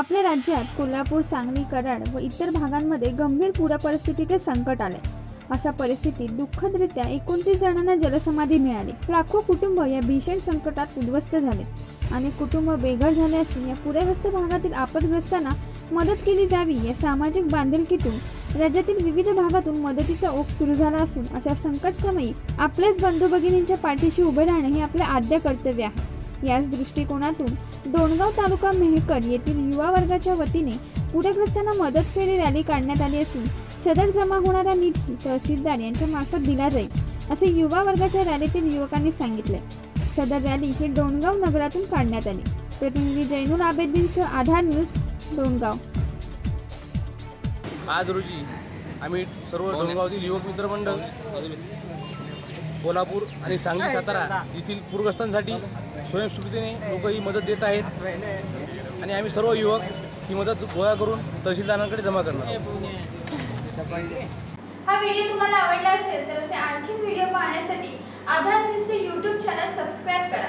आपल्या राज्यात कोल्हापूर सांगली कराड व इतर भागांमध्ये गंभीर पूरपरिस्थितीचे संकट आले. अशा परिस्थितीत दुःखदरित्या एकोणतीस जणांना जलसमाधी मिळाली. लाखो कुटुंब या भीषण संकटात उद्ध्वस्त झाले आणि कुटुंब बेघर झाले असून या पूरग्रस्त भागातील आपदग्रस्तांना मदत केली जावी या सामाजिक बांधिलकीतून राज्यातील विविध भागातून मदतीचा ओघ सुरू झाला असून अशा संकटसमयी आपल्याच बंधू भगिनींच्या पाठीशी उभे राहणे हे आपले आद्य कर्तव्य आहे. याच दृष्टिकोनातून डोणगाव तालुका मेहकर येथील युवा वर्गाच्या वतीने पूरग्रस्तांना मदत फेरी रॅली काढण्यात आली असून सदर जमा होणारा निधी तहसीलदार यांच्या मार्फत दिला जाईल असे युवा वर्गाच्या रॅलीतील युवकांनी सांगितले. सदर रॅली ही डोणगाव नगरातून काढण्यात आली. प्रतिनिधी जैनुल आबेदीनसह आधार न्यूज डोणगाव. आज रोजी आम्ही सर्व डोंगावतील युवक मित्र मंडळ कोल्हापूर आणि सांगली सातारा येथील पूरग्रस्तांसाठी स्वयंस्फूर्तीने लोक ही मदत देत आहेत. आणि आम्ही सर्व युवक ही मदत गोळा करून तहसीलदारांकडे जमा करणार हा व्हिडिओ तुम्हाला आवडला असेल तर असे आणखी व्हिडिओ पाहण्यासाठी आधार न्यूजचे यूट्यूब चॅनल सबस्क्राईब करा.